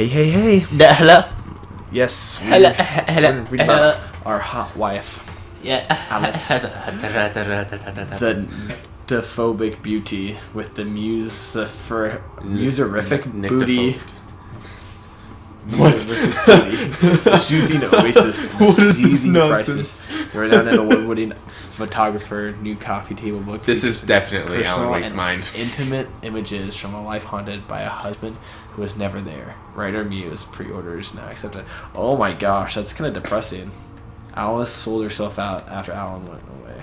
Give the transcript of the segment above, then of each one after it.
Hey, hey, hey. Hello. Yes. we- Hello. Hello. Hello. about our hot wife, Yeah. Alice. the nyctophobic beauty with the musifer, muserific N- booty. What? Muserific booty. the soothing oasis. What is this seething nonsense? crisis. The renowned and award-winning photographer, new coffee table book. This is definitely personal Alan Wake's mind. Intimate images from a life haunted by a husband who was never there. Writer Muse pre-orders now accepted. Oh my gosh, that's kind of depressing. Alice sold herself out after Alan went away.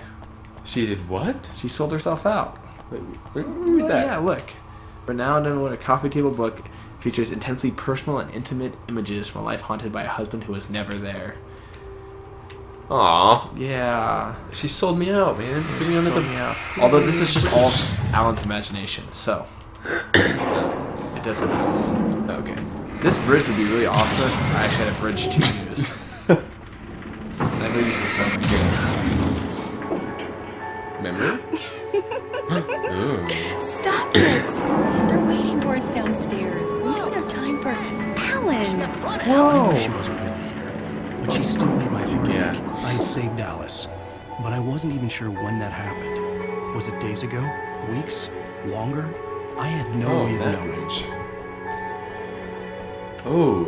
She did what? She sold herself out. Wait, where did we read that? yeah, look. Renowned and what a coffee table book features intensely personal and intimate images from a life haunted by a husband who was never there. Aw. Yeah. She sold me out, man. Give me another. me out. Although this is just all Alan's imagination, so it doesn't matter. Okay. This bridge would be really awesome if I actually had a bridge to use. I believe this is more Memory? Ooh. Stop it! They're waiting for us downstairs. We don't have time for Alan. Whoa! She wasn't really here, but she still made my heart Yeah. ache. I had saved Alice, but I wasn't even sure when that happened. Was it days ago? Weeks? Longer? I had no Oh, way of knowing. bridge. Oh.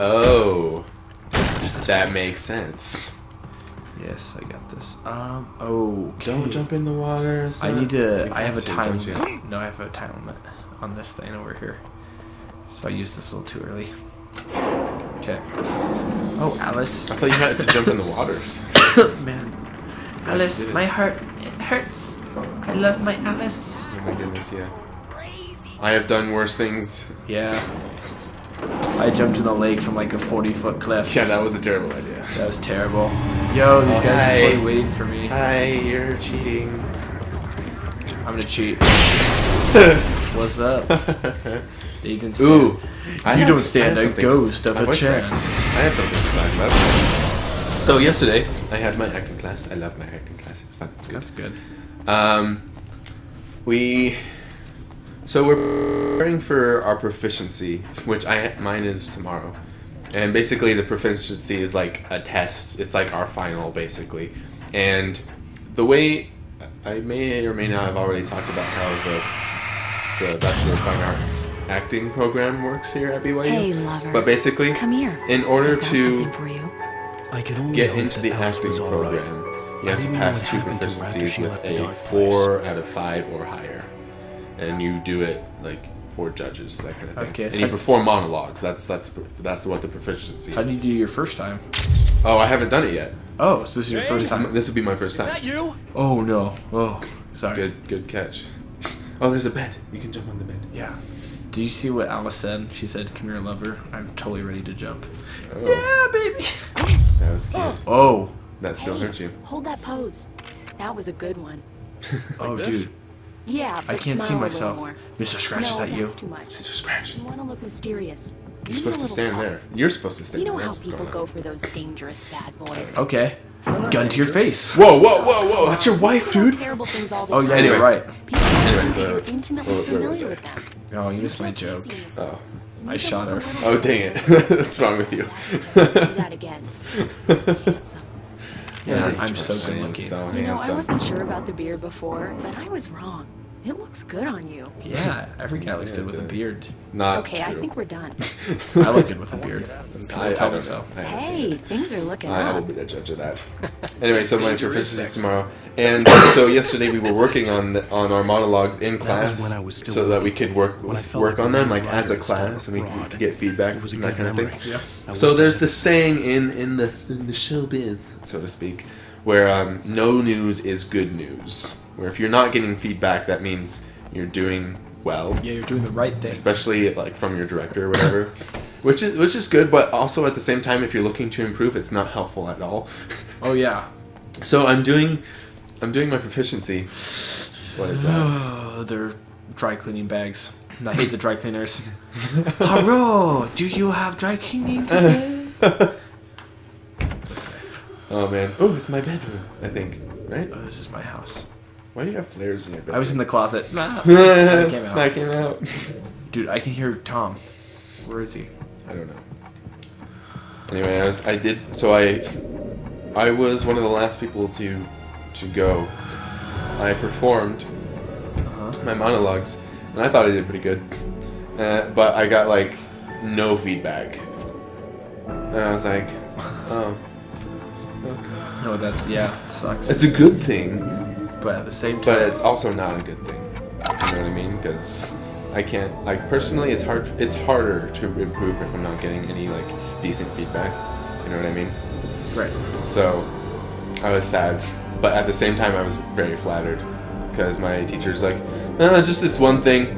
Oh. That makes sense. Yes, I got this. Um, oh. Don't jump in the water. I need to. I have a time limit. No, I have a time limit on this thing over here. So I used this a little too early. Okay. Oh, Alice. I thought you had to jump in the waters. Man. Alice, you did it. my heart, it hurts. I love my Alice. Oh my goodness, yeah. I have done worse things. Yeah. I jumped in the lake from like a 40 foot cliff. Yeah, that was a terrible idea. That was terrible. Yo, oh, these Oh, guys are hi. totally waiting for me. Hi, you're cheating. I'm gonna cheat. What's up? They didn't stand. Ooh. I you have- don't stand a ghost of I a chance. I have something to talk about. So yesterday, I had my acting class. I love my acting class. It's fun. It's good. That's good. Um, we. So we're preparing for our proficiency, which I mine is tomorrow, and basically the proficiency is like a test. It's like our final, basically, and the way I may or may not have already talked about how the the Bachelor of Fine Arts acting program works here at BYU. Hey, lover. But basically, Come here. in order I've got to something for you. I could only get into the acting was all right. program, I you have to pass two happened to her after proficiencies she with a dark place. four out of five or higher, and you do it like for judges, that kind of thing. Okay. And you perform monologues. That's that's that's what the proficiency How did you do your first time? oh, I haven't done it yet. Oh, so this is your This, first time. this would be my first time. Is that you? Oh no. Oh, sorry. Good good catch. Oh, there's a bed. You can jump on the bed. Yeah. Did you see what Alice said? She said, "Come here, lover. I'm totally ready to jump." Oh, Yeah, baby. that was cute. Oh. That still Hey, hurt you. Hold that pose. That was a good one. oh, this? dude. Yeah, I can't see smile a myself. Mr. Scratch, no, is that you? too much. Mr. Scratch. You want to look mysterious. You're Be a supposed to stand tough. there. You're supposed to stand there. You know there. how people go for those dangerous bad boys. Okay. Gun to your face. Whoa, whoa, whoa, whoa! That's your wife, dude. Terrible things all the Oh yeah, Anyway. you're right. People Anyway, so- you're uh, intimately where- where was familiar I? with them. Oh, you You missed my joke. be seeing this. Oh. I shot her. Oh dang it! What's wrong with you? That again. Yeah, I'm so saying good looking. so You know, I wasn't sure about the beer before, but I was wrong. It looks good on you. Yeah, every guy looks Yeah, good it with a beard. Not Okay, I think we're done. I look good with a beard. I, Someone I tell don't me so. know. I haven't seen Hey, things are looking I, I will be the judge of that. Anyway, so my Danger is proficiency is tomorrow, and so yesterday we were working on the, on our monologues in class, when I was still so that we could work When I felt work like on them like as a writer instead of a class, and we could get feedback It was and that good kind of thing. Yeah. So there's had- this saying in in the in the showbiz, so to speak, where um, no news is good news. Where if you're not getting feedback, that means you're doing well. Yeah, you're doing the right thing. especially like from your director or whatever, which is which is good. But also at the same time, if you're looking to improve, it's not helpful at all. Oh yeah. so I'm doing, I'm doing my proficiency. What is that? Oh, they're dry cleaning bags. I hate the dry cleaners. Hello, do you have dry cleaning today? oh man! Oh, it's my bedroom. I think right. oh, this is my house. Why do you have flares in your bedroom? I was in the closet. Ah, I came out. I came out. Dude, I can hear Tom. Where is he? I don't know. Anyway, I was I did so I I was one of the last people to to go. I performed my monologues, and I thought I did pretty good. Uh, but I got like no feedback, and I was like, oh, No, that's yeah, it sucks. it's a good thing, but at the same time, but it's also not a good thing. You know what I mean? Because I can't like personally, it's hard. It's harder to improve if I'm not getting any like decent feedback. You know what I mean? right. So I was sad, but at the same time, I was very flattered because my teacher's like, uh, just this one thing.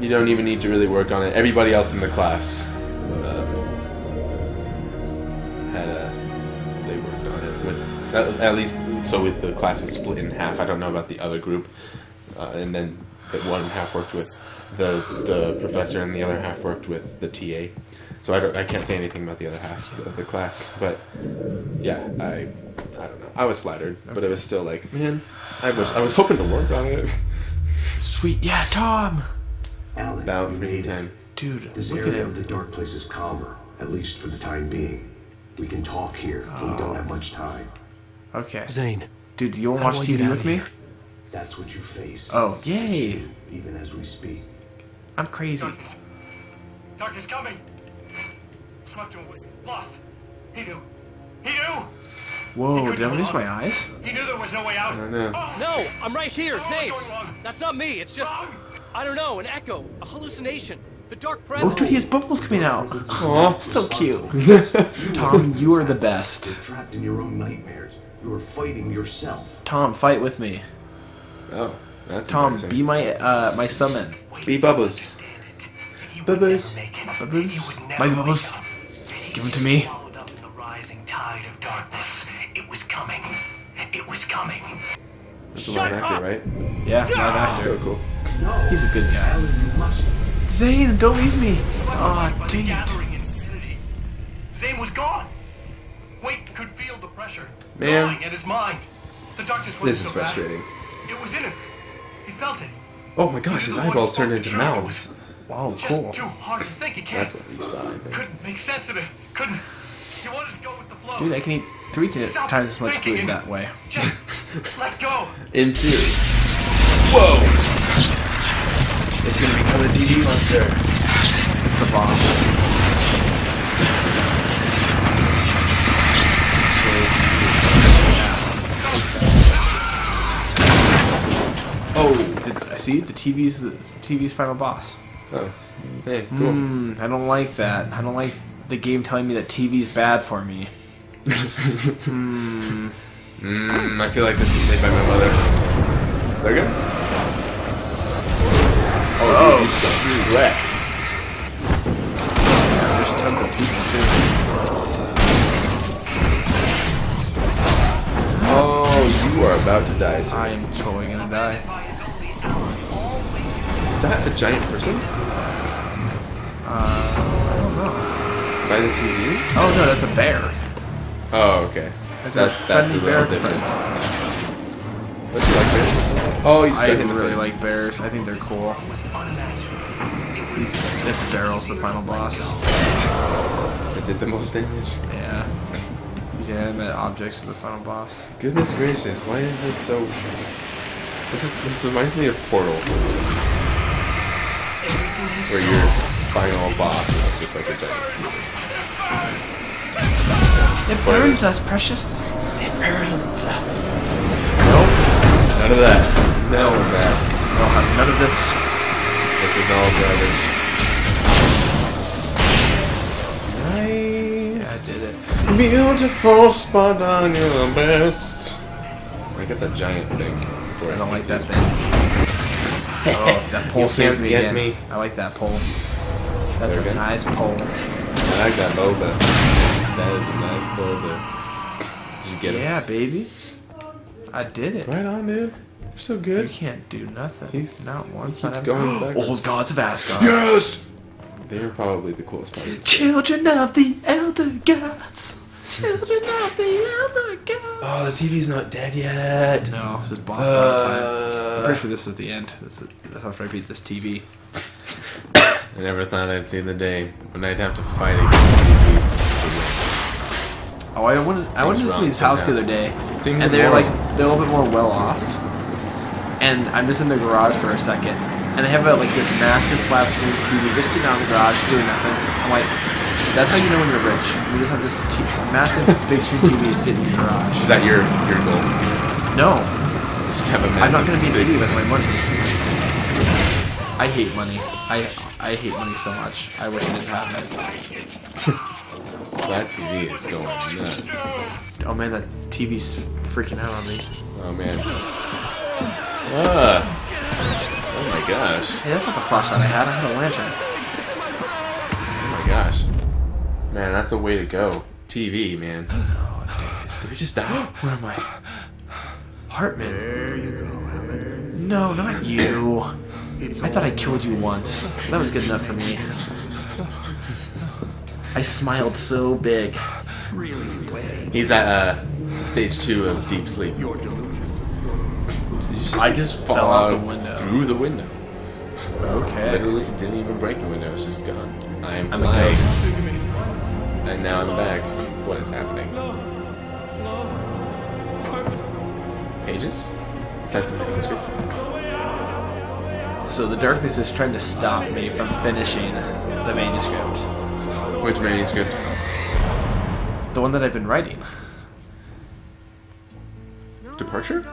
You don't even need to really work on it. Everybody else in the class uh, had a they worked on it with at, at least so with the class was split in half. I don't know about the other group, uh, and then the one half worked with the the professor and the other half worked with the TA. So I don't I can't say anything about the other half of the class, but yeah, I I don't know. I was flattered, but it was still like, man, I was I was hoping to work on it. Sweet, yeah, Tom, Alan, About we freaking time. dude, This look at area of the dark place is calmer, at least for the time being. We can talk here, but we don't have much time. Okay, Zane, dude, you want to watch TV with of me? That's what you face. Oh, yay! Even as we speak. I'm crazy. Darkness. Darkness coming. Swept him away. Lost. He knew. He knew. Whoa, did I lose my eyes? He knew there was no way out. I don't know. Oh, No, I'm right here, Zane. what's going on? That's not me. It's just, Wrong. I don't know, an echo, a hallucination. The dark Oh, presence. dude, he has bubbles coming out. Aw. So cute. Tom, you are the best. You're trapped in your own nightmares. You are fighting yourself. Tom, fight with me. Oh, that's Tom, embarrassing. be my uh my summon. be bubbles. Bubbles. Bubbles, my bubbles. Give them to me. Swallowed up the rising tide of darkness. It was coming. It was coming. That's a live actor, right? Yeah, live actor. So cool. No, He's a good guy. Alan, you must. Zane, don't leave me. Swept Aw, away dang it. Zane was gone. Wait could feel the pressure. Man. gnawing at his mind. The darkness wasn't This is so bad. frustrating. It was in him. He felt it. Oh my gosh, his eyeballs turned into truth. It mouths. Wow, Just cool. too hard to think. He can't. That's what you saw, I think. Couldn't make sense of it. Couldn't. He wanted to go with the flow. Dude, I can eat three Stop times as much food that way. Just let go. In theory. Whoa! It's gonna become a TV monster. It's the boss. See the TV's the TV's final boss. Oh. Hey, cool. Hmm, I don't like that. I don't like the game telling me that TV's bad for me. Mmm, I feel like this is made by my mother. There you go. Oh, dude, you just got wrecked. There's tons of people too. Oh, you are about to die, sir. I am totally gonna die. Is that a giant person? Uh, I don't know. By the TVs? Oh no, that's a bear. Oh, okay. That's, That's, a that's a little bear different. friend. Don't you like bears or something? Oh, you I got hit in the really face. like bears. I think they're cool. These, this barrel's the final boss. It did the most damage. Yeah. These animate objects are the final boss. Goodness gracious, why is this so... This is this reminds me of Portal. Where your final boss is just like a giant. It burns us, precious. It burns us. Nope. None of that. None of that. I'll have none of this. This is all garbage. Yeah, I did it. Beautiful spot on your best. I get that giant thing. I don't like that you. thing. Oh, that pole You saved me get again. me. I like that pole. That's There a again? nice pole. I like that bow, boba. That is a nice boba. Did you get it? Yeah, baby. I did it. Right on, dude. You're so good. You can't do nothing. He's- not he keeps going backwards. Old gods of Asgard. Yes! They're probably the coolest part of this. Children of the elder gods. Children of the elder gods. Oh, the TV's not dead yet. No, this is boss battle time. I'm Uh, pretty sure this is the end. This is, I beat this TV. I never thought I'd see the day when I'd have to fight against TV. Oh, I went I went to Seems somebody's wrong house the other day, Seems and they're immoral. like they're a little bit more well off. And I'm just in the garage for a second, and they have a, like this massive flat screen TV just sitting out in the garage doing nothing. I'm like, that's how you know when you're rich. You just have this t- massive big screen TV sitting in the garage. Is that your your goal? No, Just have a I'm not gonna be big with my money. I hate money. I I hate money so much. I wish I didn't have it. That TV is going nuts. Oh man, that TV's freaking out on me. Oh man. Ah. Oh my gosh. Hey, that's not the flashlight I had. I had a lantern. Oh my gosh. Man, that's a way to go. TV, man. Did we just die? Where am I? Hartman. There you go, No, not you. I thought I killed you once. That was good enough for me. I smiled so big. Really? He's at uh, stage two of deep sleep. I just fell out the window. Through the window. Okay. Literally didn't even break the window. It's just gone. I am I'm a ghost. And now I'm back. What is happening? Pages? Is that the manuscript? So the darkness is trying to stop me from finishing the manuscript. Which manuscript? The one that I've been writing.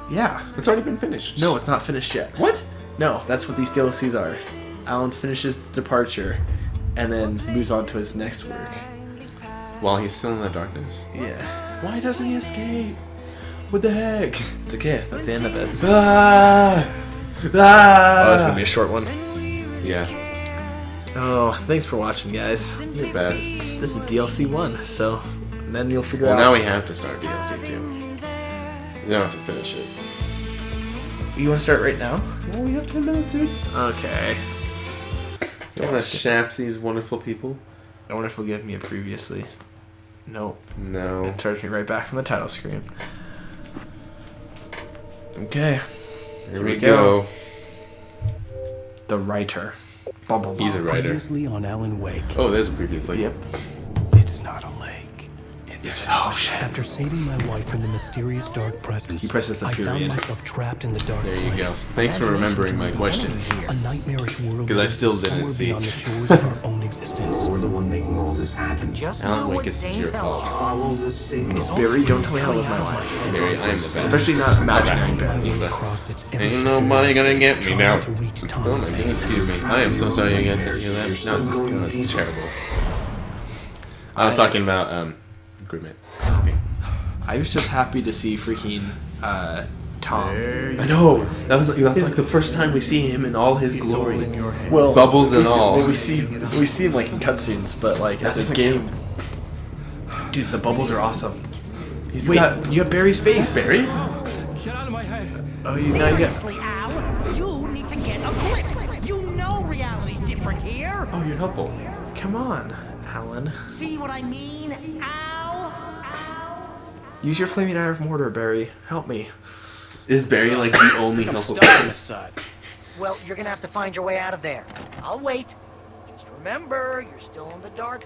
Yeah. It's already been finished. No, it's not finished yet. What? No, that's what these DLCs are. Alan finishes the Departure and then moves on to his next work. While he's still in the darkness. Yeah. Why doesn't he escape? What the heck? It's okay. That's the end of it. Ah! Ah! Oh, it's gonna be a short one. Yeah, Oh, thanks for watching, guys. your best. This is DLC one, so then you'll figure Well, out. now we have to start DLC 2. You don't have to finish it. You want to start right now? No, we have 10 minutes, dude. Okay. You want to shaft these wonderful people? I wonder if he'll give me a previously. Nope. No. It starts me right back from the title screen. Okay. Here we we go. go. The writer. Bum, bum, He's a writer. Previously on Alan Wake. Oh, there's previously. Yep. It's not a lake. It's an ocean. After saving my wife from the mysterious dark presence, He presses the I found myself trapped in the dark There you go. Thanks for remembering my question. A nightmarish world 'Cause I still didn't see. beyond the shores of our own existence. We're the one making all this happen. Just Alan do Wake, what this is Zane your tells fault. Follow the signal. Barry, don't tell me how to live my life. Mary, I am the best. Especially not imaginary Barry. Across its ever Ain't nobody gonna get me now. Oh my goodness, excuse me. I am so sorry you guys had to hear that. No, this is, no, this is terrible. I was talking about, um, agreement. Okay. I was just happy to see freaking uh, Tom. I know. That was that's like the first time we see him in all his glory. Well, Bubbles we and see, all. well, we see we see him like in cutscenes, but like That as a doesn't game. Dude, the bubbles are awesome. He's Wait, got you have Barry's face. Barry. Get out of my head. Oh, you now you got. Seriously, Al, you need to get a grip. You know reality's different here. Oh, you're helpful. Come on, Alan. See what I mean, Al? Use your flaming eye of Mordor, Barry. Help me. Is Barry like the only I'm helpful? stuck on this side. Well, you're gonna have to find your way out of there. I'll wait. Just remember, you're still in the dark.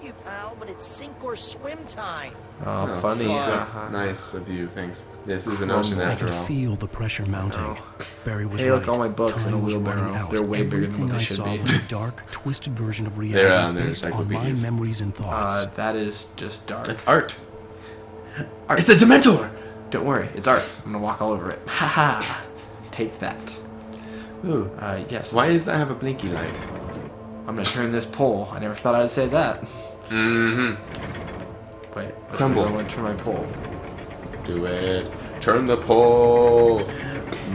I won't alarm you, pal, but it's sink or swim time. Oh, Oh, funny. That's uh-huh. nice of you. Thanks. This is an ocean I after could all. feel the pressure mounting. Barry was Hey, right. look, all my books in a Time was wheelbarrow. out. They're way bigger than what they I should be. was a dark, twisted version of reality They're, they're based on my memories and thoughts. Uh, that is just dark. It's art. art. It's a Dementor. Don't worry, it's art. I'm gonna walk all over it. Ha ha. Take that. Ooh. Uh, yes. Why does that have a blinky light? I'm gonna turn this pole. I never thought I'd say that. Mm-hmm. Wait. Crumble. I want to turn my pole. Do it. Turn the pole.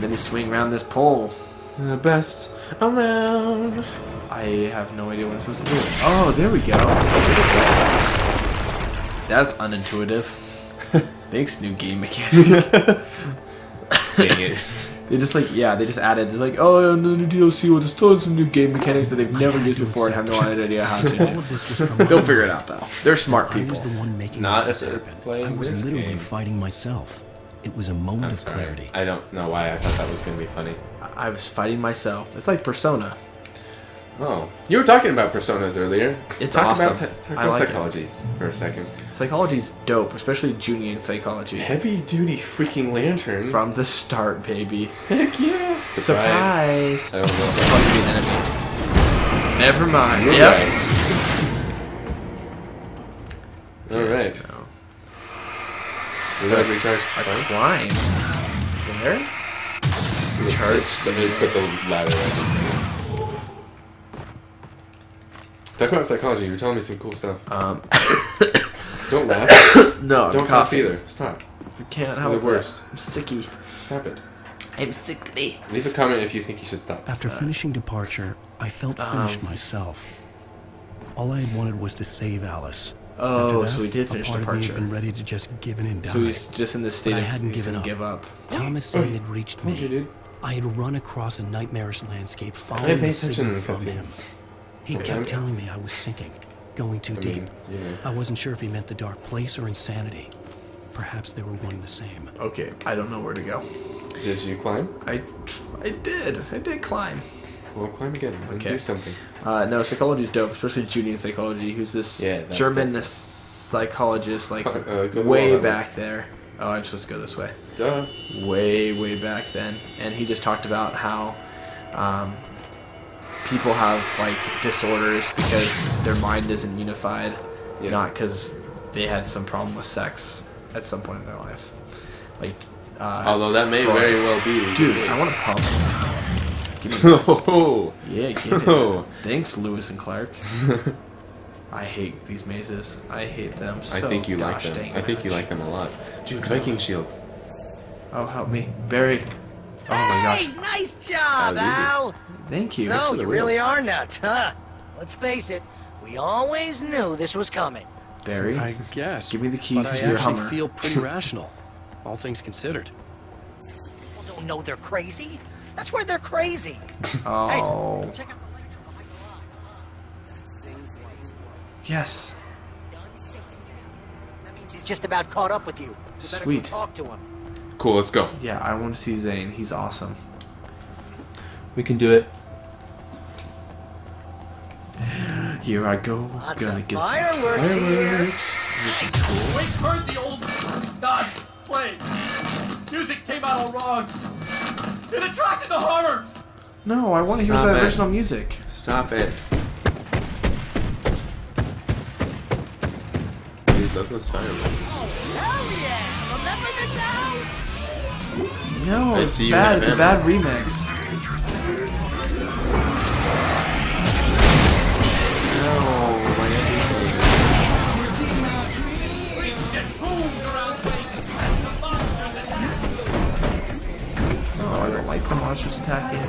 Then you swing around this pole. The best around. I have no idea what I'm supposed to do. Oh, there we go. Look at that. That's unintuitive. Thanks, new game mechanic. Dang it. they just like yeah, they just added it's like oh yeah, no new DLC will just throw in some new game mechanics that they've never used before and have no idea how to all do. of this was from They'll figure it out though. They're smart I people. was the one making Not all this happen. I was literally game. fighting myself. It was a moment of clarity. I don't know why I thought that was gonna be funny. I was fighting myself. It's like Persona. Oh, you were talking about personas earlier. It's talk about awesome. talk I about like it. psychology for a second. Psychology's dope, especially Jungian psychology. Heavy duty freaking lantern. From the start, baby. Heck yeah! Surprise! I don't know. Fuck be an enemy. Never mind. You're yep. All right. No. Reload, recharge. A Fine. climb. There? Recharge. Let me put the ladder right Talk about psychology. You were telling me some cool stuff. Um, Don't laugh. no, I'm Don't cough either. Stop. I can't You're help the it. worst. I'm sicky. Stop it. I'm sickly. Leave a comment if you think you should stop. After finishing departure, I felt finished Um, myself. All I had wanted was to save Alice. Oh, After that, so we did a finish part of me had departure. been ready to just give in and die. So he's just in this state But I hadn't given up. give up. Thomas Zane had reached Told you, me. I had run across a nightmarish landscape I following pay a attention signal from him. He kept telling me I was sinking, going too I deep. mean, you know. I wasn't sure if he meant the dark place or insanity. Perhaps they were one and the same. Okay, I don't know where to go. Did you climb? I, I did. I did climb. Well, climb again and Okay. do something. Uh, no, psychology's dope, especially Jungian psychology. Who's this Yeah, that- German that's psychologist, like uh, way on. back there. Oh, I'm supposed to go this way. Duh. Way, way back then, and he just talked about how um, people have like disorders because their mind isn't unified, Yes. not because they had some problem with sex at some point in their life. Like, uh, Although that may Freud. very well be. dude, I want to pump. Give me Oh, Yeah, give it. Oh. Thanks, Lewis and Clark. I hate these mazes. I hate them so I think you like them. dang I think you like them a lot. Dude, Viking shields. Oh, help me. Barry. Oh my gosh. Hey, nice job, That easy. Al. Thank you. So, you really wheels. are nuts, huh? Let's face it, we always knew this was coming. Barry. I guess. Give me the keys but I to your actually Hummer. feel pretty rational, all things considered. People don't know they're crazy. That's where they're crazy. Oh. Hey, check out the lights behind the line. Yes. That means he's just about caught up with you. You Sweet. Go talk to him. Cool, let's go. Yeah, I want to see Zane. He's awesome. We can do it. Here I go. Lots Gonna of get fireworks here. Wait, heard the old God play. Music came out all wrong. It attracted the horrors. No, I want to hear Stop the it. original music. Stop it. Dude, love those fireworks. Oh, hell yeah! Remember this, Al? No, I it's see bad. It's a bad remix. Oh, I don't like the monsters attacking.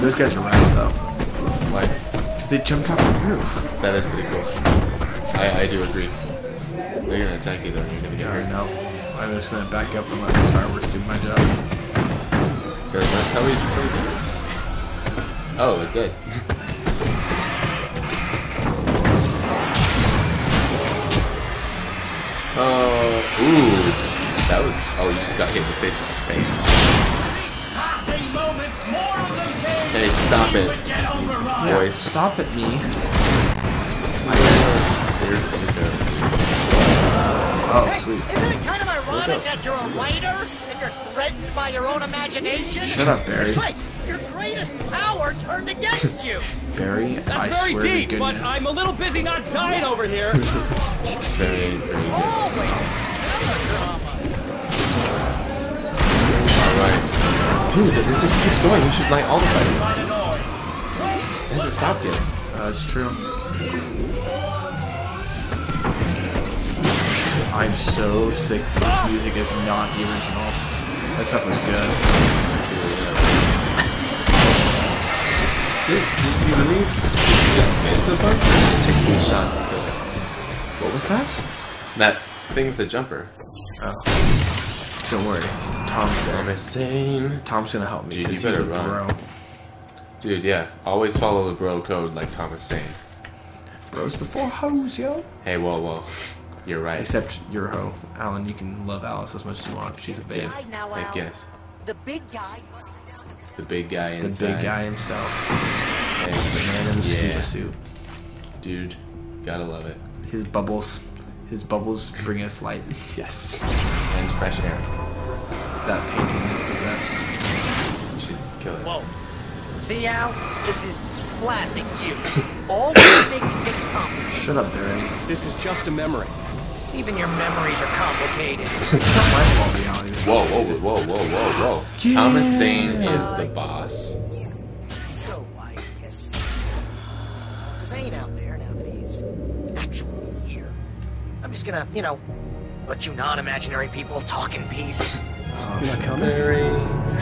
Those guys are rad though, Like, because they jumped off the roof. that is pretty cool. I, I do agree. They're gonna attack you though, and you're gonna get hurt. know. I'm just gonna back up and let these fireworks do my job. Because that's how we play games. Oh, they're good. Oh, ooh. That was. Oh, you just got hit in the face with a fan. Passing moment, more of them came. Hey, stop it, Would get overrun. Yeah, boys. stop it, me. I missed. You're fucking good. Oh, Hey, sweet. isn't it kind of ironic that you're a writer and you're threatened by your own imagination? Shut up, Barry. It's like your greatest power turned against you. Barry, I That's very swear deep, to but. I'm a little busy not dying over here. Very, very good. Alright. Dude, it just keeps going. You should light all the fires. It hasn't stopped yet. Uh, That's true. I'm so sick this music is not the original. That stuff was good. Dude, you, you really just advance so far? Just take these shots to kill it. What was that? That thing with the jumper. Oh. Don't worry. Tom's there. I'm insane. Tom's gonna help me. Dude, 'cause you he's better run. bro. Dude, yeah. Always follow the bro code like Thomas Zane. Bros before hoes, yo. Hey, whoa, whoa. You're right. Except you're a hoe. Alan, you can love Alice as much as you want. She's a babe. Yes. now, I guess. The big guy. The big guy inside. The big guy himself. Hey, The man in the yeah. scuba suit. Dude, gotta love it. His bubbles. His bubbles bring us light. Yes. And fresh air. That painting is possessed. You should kill it. Whoa. See, Al? This is classic you. Always making things complicated. Shut up, Barry. This is just a memory. Even your memories are complicated. It's not my fault, reality. Whoa, whoa, whoa, whoa, whoa, whoa. Thomas Zane is the boss. Just gonna, you know, let you non imaginary people talk in peace. Oh, you're not coming? Very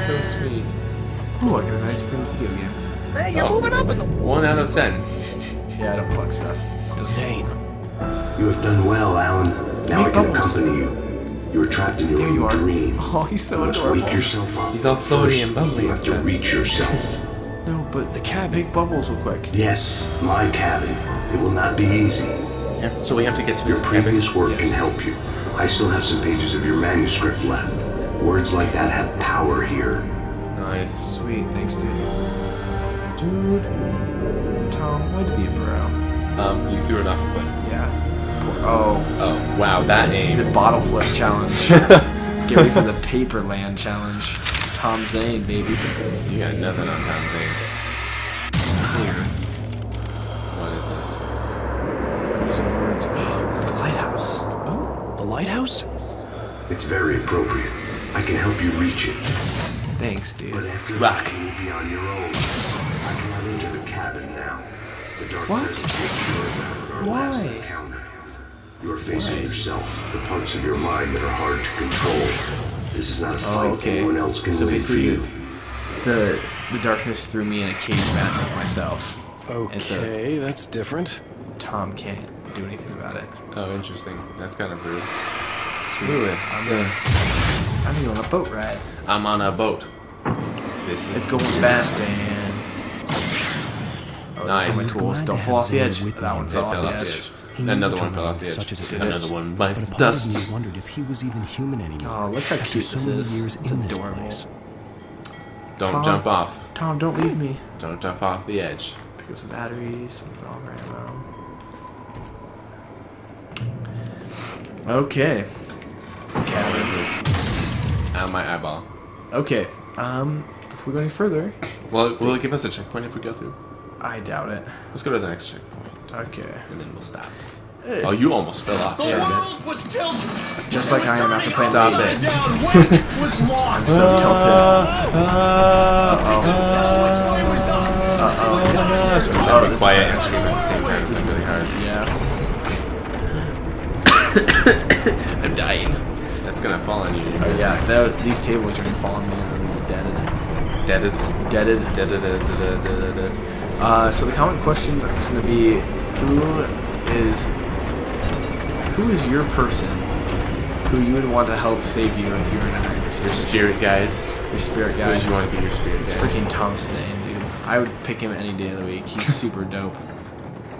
so sweet. Ooh, I got a nice pretty video game. Hey, you're Oh. moving up in the. One out of ten. Yeah, I don't plug stuff. Just Zane. You have done well, Alan. Now Make I can bubbles. accompany you. You are trapped in your There you own are. dream. Oh, he's so you must adorable. wake yourself up. He's all floaty First, and bubbly You have to reach yourself. No, but the cat make bubbles real quick. yes, my cabin. It will not be easy. Yeah, So we have to get to Your his cabin. previous work Yes. can help you. I still have some pages of your manuscript left. Words like that have power here. Nice. Sweet, thanks, dude. Dude. Tom, way to be a bro. Um, you threw it off a cliff. Yeah. Oh, Oh, wow, that aim. the bottle flip challenge. Get ready for the paper land challenge. Tom Zane, baby. You got nothing on Tom Zane. Clear. What is this? Some words. It's the lighthouse. Oh, the lighthouse? It's very appropriate. I can help you reach it. Thanks, dude. But after Rock. that, you will be on your own. I cannot enter the cabin now. The dark What? presence is sure about our last Why? You are facing yourself, the parts of your mind that are hard to control. This is not a oh, fight Oh, okay. anyone else can So win for you. the the darkness threw me in a cage match with myself. And so Okay, that's different. Tom can't do anything about it. Oh, interesting. That's kind of rude. Sweet. Ooh, I'm it's gonna, a- I'm gonna on a boat ride. I'm on a boat. This is oh, It's going fast and. Oh, Nice. My tools Glad don't to fall have off the edge. with That me. one fell off fell the off the edge. edge. He Another one fell off the edge. such as it Another is. one bites But a the part of me wondered if he was even human anymore. Oh, look how cute so this many is. years It's in this adorable. place. Don't Tom. jump off. Tom, don't leave me. Don't jump off the edge. Pick up some batteries, some revolver ammo. Okay. What is this? Out my eyeball. Okay. Um, before we go any further, Well, will it give us a checkpoint if we go through? I doubt it. Let's go to the next checkpoint, Okay. and then we'll stop. Oh, you almost fell off. The Yeah. world was tilted. Just like I am after playing Stop the it. game. Down, Wake was lost. So tilted. Couldn't tell which way was up. Uh-oh. I'm trying to be quiet and scream at the same time. I'm dying. That's gonna fall on you. Oh yeah, tho- these tables are gonna fall on me and I'm gonna be deaded. Deaded. Deaded. Deaded. Deaded. Deaded. Deaded. Uh, so the comment question is going to be, who is who is your person who you would want to help save you if you were in a nightmare Your spirit guides. Your spirit Who would you want to be your spirit It's freaking Tom Zane, dude. I would pick him any day of the week. He's super dope.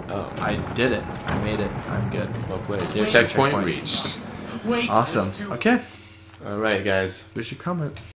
Oh, I did it. I made it. I'm good. well played. There's Checkpoint checkpoint. reached. Wake Awesome. Okay. All right, guys. There's your comment.